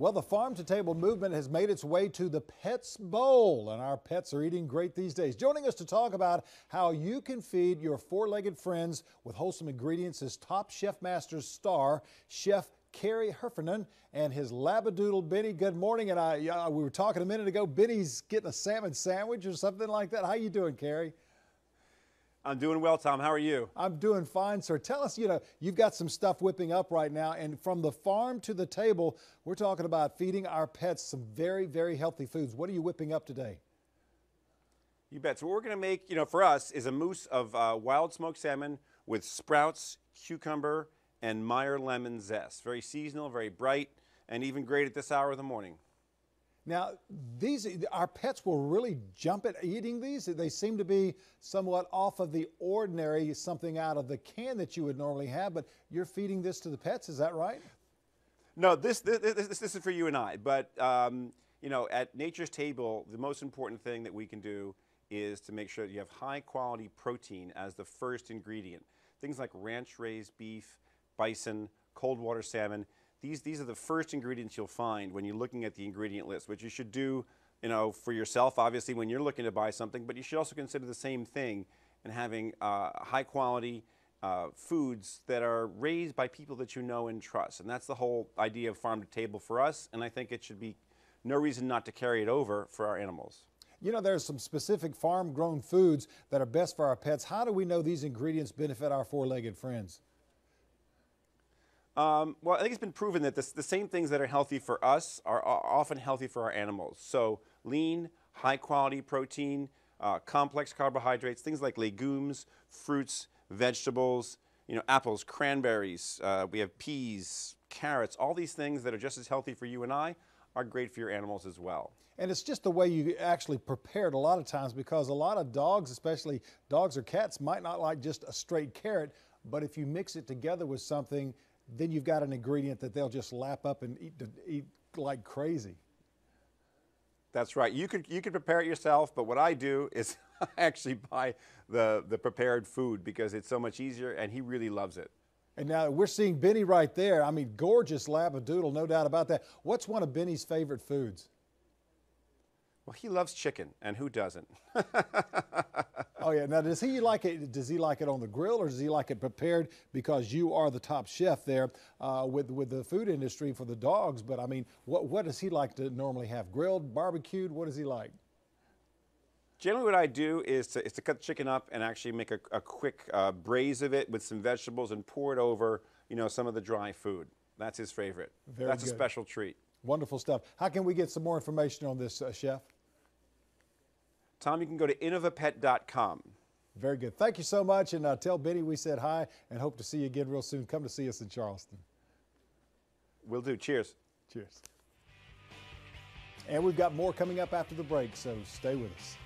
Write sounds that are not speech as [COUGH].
Well, the farm to table movement has made its way to the Pets Bowl, and our pets are eating great these days. Joining us to talk about how you can feed your four legged friends with wholesome ingredients is Top Chef Masters star, Chef Kerry Heffernan, and his Labradoodle Benny. Good morning. And I, uh, we were talking a minute ago. Benny's getting a salmon sandwich or something like that. How you doing, Kerry? I'm doing well, Tom. How are you? I'm doing fine, sir. Tell us, you know, you've got some stuff whipping up right now, and from the farm to the table, we're talking about feeding our pets some very, very healthy foods. What are you whipping up today? You bet. So what we're going to make, you know, for us is a mousse of uh, wild smoked salmon with sprouts, cucumber, and Meyer lemon zest. Very seasonal, very bright, and even great at this hour of the morning. Now, these our pets will really jump at eating these. They seem to be somewhat off of the ordinary, something out of the can that you would normally have. But you're feeding this to the pets, is that right? No, this this, this, this is for you and I. But um, you know, at Nature's Table, the most important thing that we can do is to make sure that you have high quality protein as the first ingredient. Things like ranch raised beef, bison, cold water salmon these, these are the first ingredients you'll find when you're looking at the ingredient list, which you should do you know, for yourself, obviously, when you're looking to buy something, but you should also consider the same thing and having uh, high quality uh, foods that are raised by people that you know and trust. And that's the whole idea of farm to table for us. And I think it should be no reason not to carry it over for our animals. You know, there's some specific farm grown foods that are best for our pets. How do we know these ingredients benefit our four legged friends? Um, well, I think it's been proven that this, the same things that are healthy for us are, often healthy for our animals. So lean, high quality protein, uh, complex carbohydrates, things like legumes, fruits, vegetables, you know, apples, cranberries, uh, we have peas, carrots, all these things that are just as healthy for you and I are great for your animals as well. And it's just the way you actually prepare it a lot of times because a lot of dogs, especially dogs or cats, might not like just a straight carrot, but if you mix it together with something then you've got an ingredient that they'll just lap up and eat, eat like crazy. That's right. You could you could prepare it yourself, but what I do is [LAUGHS] I actually buy the the prepared food because it's so much easier, and he really loves it. And now we're seeing Benny right there. I mean, gorgeous labradoodle, no doubt about that. What's one of Benny's favorite foods? Well, he loves chicken, and who doesn't? [LAUGHS] oh yeah. Now, does he like it? Does he like it on the grill, or does he like it prepared? Because you are the top chef there uh, with with the food industry for the dogs. But I mean, what what does he like to normally have? Grilled, barbecued? What does he like? Generally, what I do is to, is to cut the chicken up and actually make a, a quick uh, braise of it with some vegetables and pour it over, you know, some of the dry food. That's his favorite. Very That's good. a special treat. Wonderful stuff. How can we get some more information on this, uh, Chef? Tom, you can go to innovapet.com. Very good. Thank you so much. And uh, tell Benny we said hi and hope to see you again real soon. Come to see us in Charleston. Will do. Cheers. Cheers. And we've got more coming up after the break, so stay with us.